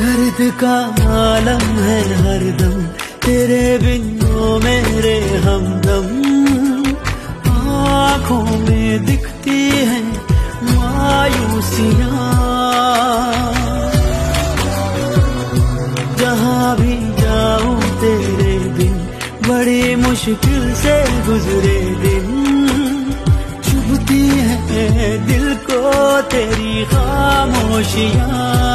दर्द का आलम है हरदम तेरे बिनो मेरे हमदम। आँखों में दिखती है मायूसियाँ। जहाँ भी जाऊँ तेरे बिन, बड़ी मुश्किल से गुजरे दिन। चुभती है दिल को तेरी खामोशियाँ।